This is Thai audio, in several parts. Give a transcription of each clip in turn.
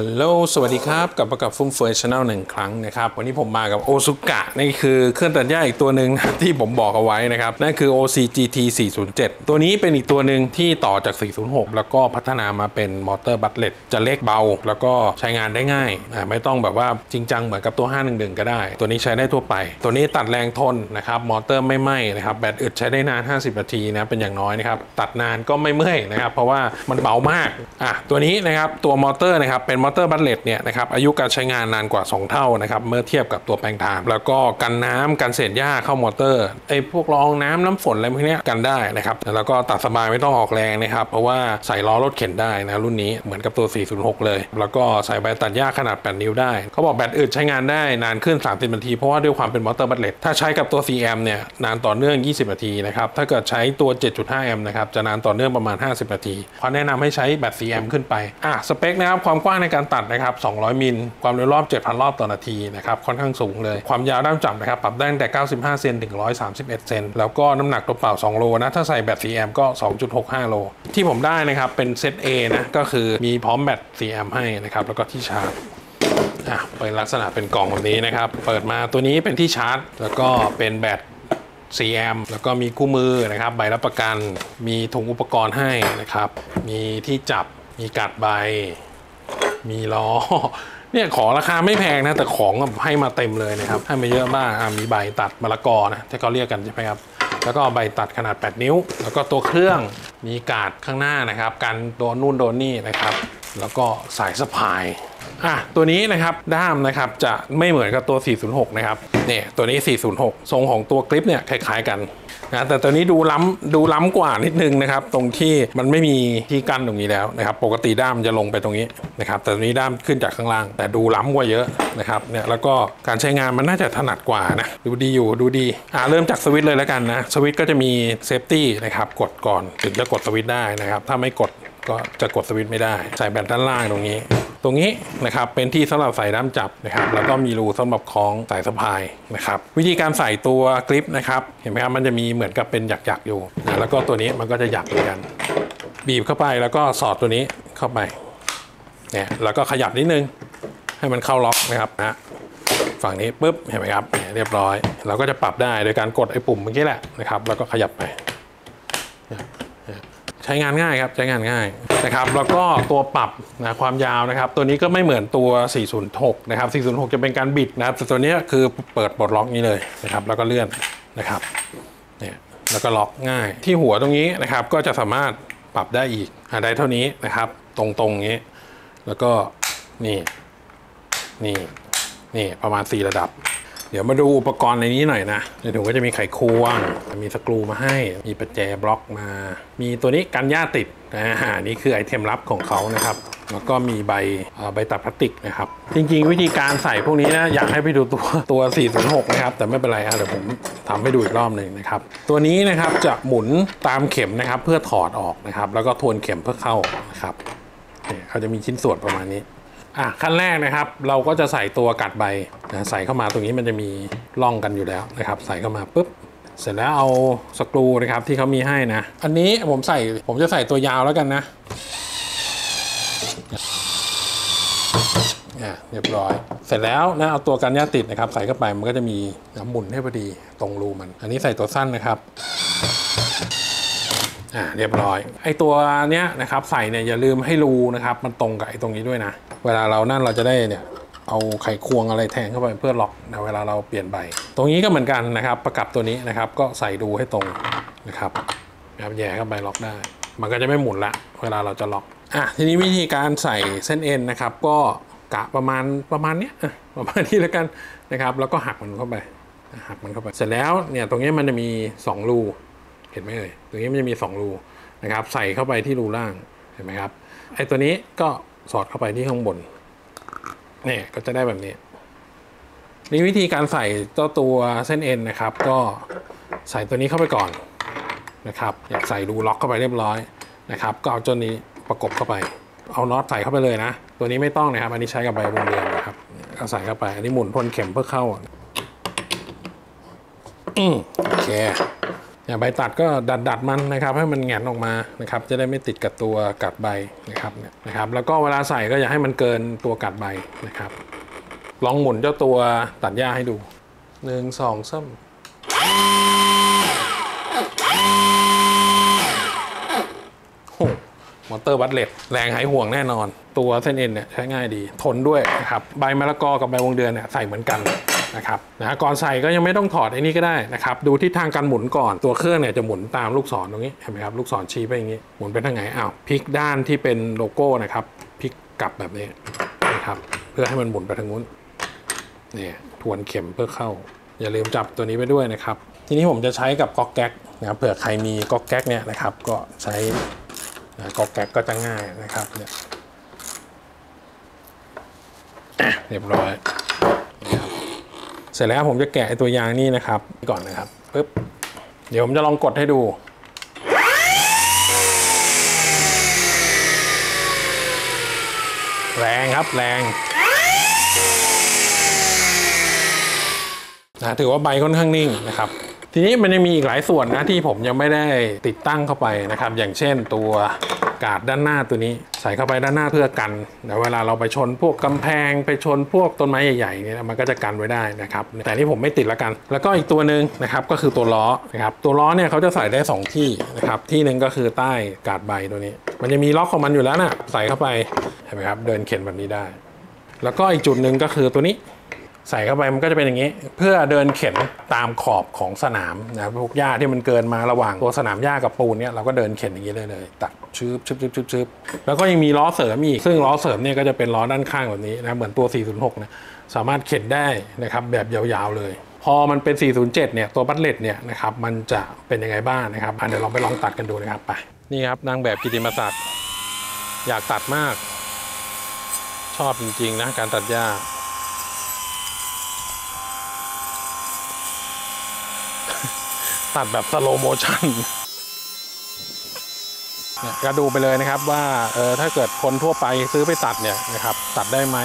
ฮัลโหล สวัสดีครับ กลับมากับฟุ่มเฟือย Channel อีกครั้งนะครับ วันนี้ผมมากับ OSUKA นี่คือเครื่องตัดหญ้าอีกตัวหนึ่งที่ผมบอกเอาไว้นะครับ นั่นคือ OCGT 407 ตัวนี้เป็นอีกตัวหนึ่งที่ต่อจาก 406 แล้วก็พัฒนามาเป็นมอเตอร์ Brushless จะเล็กเบา แล้วก็ใช้งานได้ง่ายอ่าไม่ต้องแบบว่าจริงจังเหมือนกับตัว 511 ก็ได้ ตัวนี้ใช้ได้ทั่วไป ตัวนี้ตัดแรงทนนะครับมอเตอร์ไม่ไหม้นะครับแบตอึดใช้ได้นาน 50 นาทีนะเป็นอย่างน้อยนะครับตัดนานก็ไม่เมื่อยนะครับเพราะว่ามันเบามากอะตัวนี้นะครับตัวมอเตอร์นะครับเป็นมอเตอร์ Brushless เนี่ยนะครับอายุการใช้งานนานกว่า 2 เท่านะครับเมื่อเทียบกับตัวแปรงถ่านแล้วก็กันน้ำกันเศษหญ้าเข้ามอเตอร์ไอ้พวกละอองน้ำน้ำฝนอะไรพวกนี้กันได้นะครับแล้วก็ตัดสบายไม่ต้องออกแรงนะครับเพราะว่าใส่ล้อรถเข็นได้นะรุ่นนี้เหมือนกับตัว 406 เลย แล้วก็ใส่ใบตัดหญ้าขนาด 8 นิ้วได้เขาบอกแบตอึดใช้งานได้นานขึ้น 30 นาที เพราะว่าด้วยความเป็นมอเตอร์ Brushless ถ้าใช้กับตัว 4 แอมป์เนี่ยนานต่อเนื่อง 20 นาทีนะครับถ้าเกิดใช้ตัว 7.5 แอมป์นะครับจะนานต่อเนื่องประมาณ 50 นาทีเขาแนะนำให้ใช้แบต 4 แอมขึ้นไปอะสเปคนะครับความกว้างในการการตัดนะครับ 200 มิล ความเร็วรอบ 7,000 รอบต่อนาทีนะครับ ค่อนข้างสูงเลย ความยาวด้ามจับนะครับ ปรับได้ตั้งแต่ 95 เซนถึง 131 เซน แล้วก็น้ำหนักตัวเปล่า 2 โลนะ ถ้าใส่แบต 4 แอมป์ก็ 2.65 โล ที่ผมได้นะครับ เป็นเซต A นะ ก็คือมีพร้อมแบต 4 แอมป์ให้นะครับ แล้วก็ที่ชาร์จอะเป็นลักษณะเป็นกล่องแบบนี้นะครับ เปิดมาตัวนี้เป็นที่ชาร์จ แล้วก็เป็นแบต 4 แอมป์แล้วก็มีคู่มือนะครับ ใบรับประกัน มีถุงอุปกรณ์ให้นะครับ มีที่จับ มีกัดใบ มีล้อเนี่ยของราคาไม่แพงนะแต่ของให้มาเต็มเลยนะครับให้มาเยอะมากมีใบตัดมะละกอนะที่เขาเรียกกันใช่ไหมครับแล้วก็ใบตัดขนาด 8 นิ้ว แล้วก็ตัวเครื่องมีกาดข้างหน้านะครับ กันโดนนู่นโดนนี่นะครับ แล้วก็สายสะพายอะตัวนี้นะครับด้ามนะครับจะไม่เหมือนกับตัว 406 นะครับเนี่ยตัวนี้ 406 ทรงของตัว grip เนี่ยคล้ายๆกันนะแต่ตัวนี้ดูล้ำดูล้ำกว่านิดนึงนะครับ ตรงที่มันไม่มีที่กั้นตรงนี้แล้วนะครับ ปกติด้ามจะลงไปตรงนี้นะครับ แต่ตัวนี้ด้ามขึ้นจากข้างล่าง แต่ดูล้ำกว่าเยอะนะครับเนี่ยแล้วก็การใช้งานมันน่าจะถนัดกว่านะดูดีอยู่ดูดีอ่าเริ่มจากสวิตช์เลยแล้วกันนะสวิตช์ก็จะมี safety นะครับกดก่อนถึงจะกดสวิตช์ได้นะครับ ถ้าไม่กด ก็จะกดสวิตช์ไม่ได้ ใส่แบตด้านล่างตรงนี้ ตรงนี้นะครับเป็นที่สำหรับใส่ด้ามจับนะครับแล้วก็มีรูสำหรับคล้องสายสะพายนะครับวิธีการใส่ตัวกริปนะครับเห็นไหมครับมันจะมีเหมือนกับเป็นหยักๆอยู่นะแล้วก็ตัวนี้มันก็จะหยักเหมือนกัน บีบเข้าไปแล้วก็สอดตัวนี้เข้าไปเนี่ยแล้วก็ขยับนิดนึงให้มันเข้าล็อกนะครับนะฝั่งนี้ปุ๊บเห็นไหมครับเนี่ยเรียบร้อย เราก็จะปรับได้โดยการกดไอ้ปุ่มเมื่อกี้แหละนะครับ แล้วก็ขยับไป ใช้งานง่ายครับใช้งานง่ายนะครับแล้วก็ตัวปรับนะความยาวนะครับ ตัวนี้ก็ไม่เหมือนตัว 406 นะครับ 406 จะเป็นการบิดนะครับแต่ตัวนี้คือเปิดปลดล็อกนี้เลยนะครับแล้วก็เลื่อนนะครับเนี่ยแล้วก็ล็อกง่าย ที่หัวตรงนี้นะครับก็จะสามารถปรับได้อีกได้เท่านี้นะครับ ตรงๆนี้ แล้วก็นี่นี่นี่ประมาณ 4 ระดับ เดี๋ยวมาดูอุปกรณ์ในนี้หน่อยนะในถุงก็จะมีไขควงมีสกรูมาให้ มีประแจบล็อกมา มีตัวนี้กันหญ้าติดอ่านี่คือไอเทมลับของเขานะครับ แล้วก็มีใบใบตัดพลาสติกนะครับ จริงๆ วิธีการใส่พวกนี้นะอยากให้ไปดูตัวตัว 406 นะครับ แต่ไม่เป็นไรอะเดี๋ยวผมทำให้ดูอีกรอบหนึ่งนะครับ ตัวนี้นะครับจะหมุนตามเข็มนะครับเพื่อถอดออกนะครับ แล้วก็ทวนเข็มเพื่อเข้านะครับเนี่ยเขาจะมีชิ้นส่วนประมาณนี้ อะขั้นแรกนะครับ เราก็จะใส่ตัวกัดใบนะใส่เข้ามาตรงนี้มันจะมีร่องกันอยู่แล้วนะครับ ใส่เข้ามาปุ๊บเสร็จแล้วเอาสกรูนะครับที่เขามีให้นะ อันนี้ผมใส่ผมจะใส่ตัวยาวแล้วกันนะอะเรียบร้อย เสร็จแล้วนะเอาตัวกันหญ้าติดนะครับ ใส่เข้าไปมันก็จะมีน้ำหมุนให้พอดีตรงรูมัน อันนี้ใส่ตัวสั้นนะครับ อ่าเรียบร้อย ไอตัวเนี้ยนะครับใส่เนี่ยอย่าลืมให้รูนะครับ มันตรงกับไอตรงนี้ด้วยนะ เวลาเรานั่นเราจะได้เนี่ยเอาไขควงอะไรแทงเข้าไปเพื่อล็อกนะเวลาเราเปลี่ยนใบ ตรงนี้ก็เหมือนกันนะครับ ประกับตัวนี้นะครับ ก็ใส่ดูให้ตรงนะครับนะครับแย่เข้าไปล็อกได้ มันก็จะไม่หมุนละ เวลาเราจะล็อกอะทีนี้วิธีการใส่เส้นเอ็นนะครับ ก็กะประมาณประมาณเนี้ยประมาณนี้แล้วกันนะครับ แล้วก็หักมันเข้าไปหักมันเข้าไป เสร็จแล้วเนี่ยตรงนี้มันจะมีสองรู เห็นไหมเอ่ยตรงนี้มันจะมี 2 รูนะครับ ใส่เข้าไปที่รูล่างเห็นไหมครับไอ้ตัวนี้ก็สอดเข้าไปที่ข้างบนเนี่ยก็จะได้แบบนี้นี่วิธีการใส่เจ้าตัวเส้นเอ็นนะครับ ก็ใส่ตัวนี้เข้าไปก่อนนะครับ อยากใส่รูล็อกเข้าไปเรียบร้อยนะครับ ก็เอาตัวนี้ประกบเข้าไป เอาน็อตใส่เข้าไปเลยนะ ตัวนี้ไม่ต้องนะครับ อันนี้ใช้กับใบวงเดือนนะครับก็ใส่เข้าไป อันนี้หมุนพ่นเข็มเพื่อเข้าอืมโอเค เนี่ยใบตัดก็ดัดดัดมันนะครับ ให้มันแหงนออกมานะครับ จะได้ไม่ติดกับตัวกัดใบนะครับเนี่ยนะครับ แล้วก็เวลาใส่ก็อย่าให้มันเกินตัวกัดใบนะครับ ลองหมุนเจ้าตัวตัดหญ้าให้ดูหนึ่งสองสามโอ้มอเตอร์ Brushless แรงหายห่วงแน่นอน ตัวเส้นเอ็นเนี่ยใช้ง่ายดี ทนด้วยนะครับ ใบมะละกอกับใบวงเดือนเนี่ยใส่เหมือนกัน นะครับนะก่อนใส่ก็ยังไม่ต้องถอดไอ้นี่ก็ได้นะครับดูทิศทางการหมุนก่อนตัวเครื่องเนี่ยจะหมุนตามลูกศรตรงนี้เห็นไหมครับลูกศรชี้ไปอย่างนี้หมุนไปทางไหนอ้าวพลิกด้านที่เป็นโลโก้นะครับพลิกกลับแบบนี้นะครับเพื่อให้มันหมุนไปทางนู้นเนี่ยทวนเข็มเพื่อเข้า อย่าลืมจับตัวนี้ไปด้วยนะครับ ทีนี้ผมจะใช้กับก๊อกแก๊กนะครับเผื่อใครมีก๊อกแก๊กเนี่ยนะครับ ก็ใช้ก๊อกแก๊กก็จะง่ายนะครับเนี่ยเรียบร้อย เสร็จแล้วผมจะแกะไอ้ตัวยางนี่นะครับ ก่อนนะครับปึ๊บเดี๋ยวผมจะลองกดให้ดูแรงครับแรงนะถือว่าใบค่อนข้างนิ่งนะครับ ทีนี้มันยังมีอีกหลายส่วนนะที่ผมยังไม่ได้ติดตั้งเข้าไปนะครับ อย่างเช่นตัว กาดด้านหน้าตัวนี้ ใส่เข้าไปด้านหน้าเพื่อกันเดี๋ยวเวลาเราไปชนพวกกำแพงไปชนพวกต้นไม้ใหญ่ๆเนี่ยมันก็จะกันไว้ได้นะครับแต่นี่ผมไม่ติดละกัน แล้วก็อีกตัวหนึ่งนะครับก็คือตัวล้อนะครับตัวล้อเนี่ยเขาจะใส่ได้สองที่นะครับที่หนึ่งก็คือใต้กาดใบตัวนี้ มันจะมีล็อกของมันอยู่แล้วน่ะใส่เข้าไปเห็นไหมครับเดินเข็นแบบนี้ได้ แล้วก็อีกจุดหนึ่งก็คือตัวนี้ ใส่เข้าไปมันก็จะเป็นอย่างนี้ เพื่อเดินเข็นตามขอบของสนามนะครับพวกหญ้าที่มันเกินมาระหว่างตัวสนามหญ้ากับปูนเนี่ยเราก็เดินเข็นอย่างนี้เลยเลยตัดชืบชืบชืบชืบชืบแล้วก็ยังมีล้อเสริมอีกซึ่งล้อเสริมเนี่ยก็จะเป็นล้อด้านข้างแบบนี้นะเหมือนตัว 406 นะสามารถเข็นได้นะครับแบบยาวๆเลย พอมันเป็น 407 เนี่ยตัว Brushless เนี่ยนะครับมันจะเป็นยังไงบ้างนะครับเดี๋ยวลองไปลองตัดกันดูนะครับไปนี่ครับนางแบบกิตติมศักดิ์อยากตัดมาก ชอบจริงๆนะการตัดหญ้า ตัดแบบ slow motionเนี่ยก็ดูไปเลยนะครับว่าเออถ้าเกิดคนทั่วไปซื้อไปตัดเนี่ยนะครับตัดได้ไหม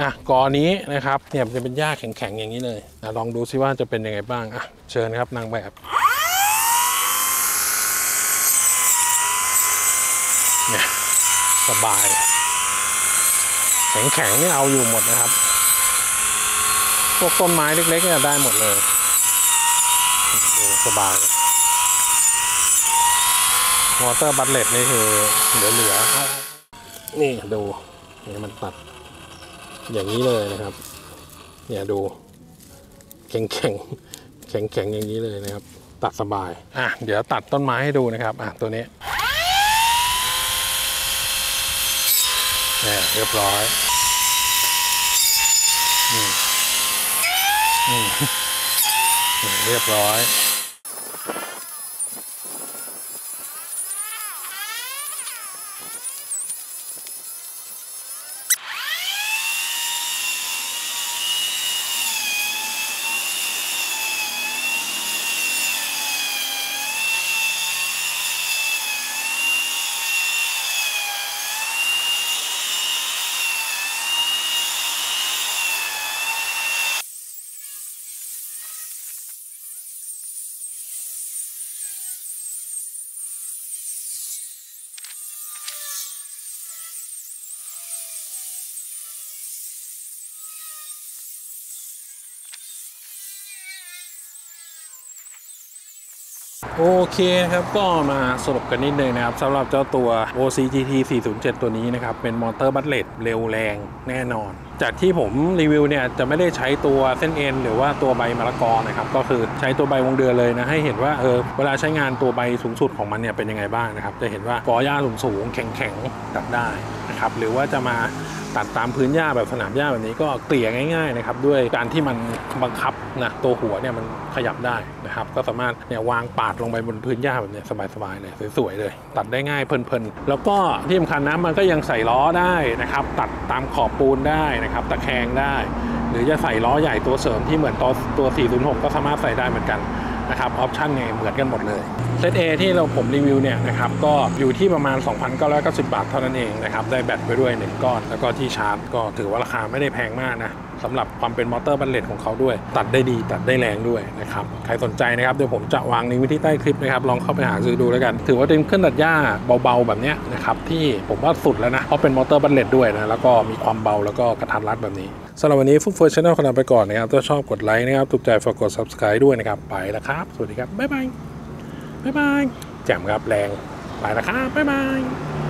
อะกอนี้นะครับเนี่ยมันจะเป็นหญ้าแข็งๆอย่างนี้เลยอะลองดูซิว่าจะเป็นยังไงบ้างอะเชิญครับนางแบบเนี่ยสบาย แข็งๆนี่เอาอยู่หมดนะครับ พวกต้นไม้เล็กๆเนี่ยได้หมดเลยดูสบายมอเตอร์บัตเลตนี่คือเหลือๆนี่ดูนี่มันตัด อย่างนี้เลยนะครับ เนี่ยดูแข็งแข็งแข็งแข็งอย่างนี้เลยนะครับ ตัดสบายอะเดี๋ยวตัดต้นไม้ให้ดูนะครับอะตัวนี้เนี่ยเรียบร้อยอืมอืมเรียบร้อย โอเคนะครับก็มาสรุปกันนิดนึงนะครับสำหรับเจ้าตัว OCGT 407 ตัวนี้นะครับ เป็นมอเตอร์ Brushless เร็วแรงแน่นอน จากที่ผมรีวิวเนี่ย จะไม่ได้ใช้ตัวเส้นเอ็นหรือว่าตัวใบมะละกอนะครับ ก็คือใช้ตัวใบวงเดือนเลยนะ ให้เห็นว่าเออเวลาใช้งานตัวใบสูงสุดของมันเนี่ยเป็นยังไงบ้างนะครับ จะเห็นว่ากอหญ้าสูงสูงๆแข็งๆตัดได้นะครับหรือว่าจะมา ตัดตามพื้นหญ้าแบบสนามหญ้าแบบนี้ก็เกลี่ยง่ายๆนะครับด้วยการที่มันบังคับนะตัวหัวเนี่ยมันขยับได้นะครับก็สามารถเนี่ยวางปาดลงไปบนพื้นหญ้าแบบนี้สบายๆเลยสวยๆเลย ตัดได้ง่ายเพลินๆ แล้วก็ที่สำคัญนะมันก็ยังใส่ล้อได้นะครับตัดตามขอบปูนได้นะครับตะแคงได้ หรือจะใส่ล้อใหญ่ตัวเสริมที่เหมือนตัวตัว 406 ก็สามารถใส่ได้เหมือนกัน นะครับออปชั่นเนี่ยเหมือนกันหมดเลยเซต A ที่เราผมรีวิวเนี่ยนะครับก็อยู่ที่ประมาณ 2,990 บาทเท่านั้นเองนะครับได้แบตไปด้วย 1 ก้อน แล้วก็ที่ชาร์จก็ถือว่าราคาไม่ได้แพงมากนะ สำหรับความเป็นมอเตอร์ Brushless ของเขาด้วย ตัดได้ดีตัดได้แรงด้วยนะครับใครสนใจนะครับเดี๋ยวผมจะวางลิงก์ไว้ที่ใต้คลิปนะครับลองเข้าไปหาซื้อดูแล้วกัน ถือว่าเป็นเครื่องตัดหญ้าเบาๆแบบนี้นะครับที่ผมว่าสุดแล้วนะเพราะเป็นมอเตอร์ Brushless ด้วยนะแล้วก็มีความเบาแล้วก็กะทัดรัดแบบนี้สำหรับวันนี้ฟุ่มเฟือย Channel ขอลาไปก่อนนะครับถ้าชอบกดไลค์นะครับถูกใจฝากกด subscribe ด้วยนะครับไปแล้วครับ สวัสดีครับบ๊ายบายบ๊ายบายแจ่มครับแรงไปแล้วครับบ๊ายบาย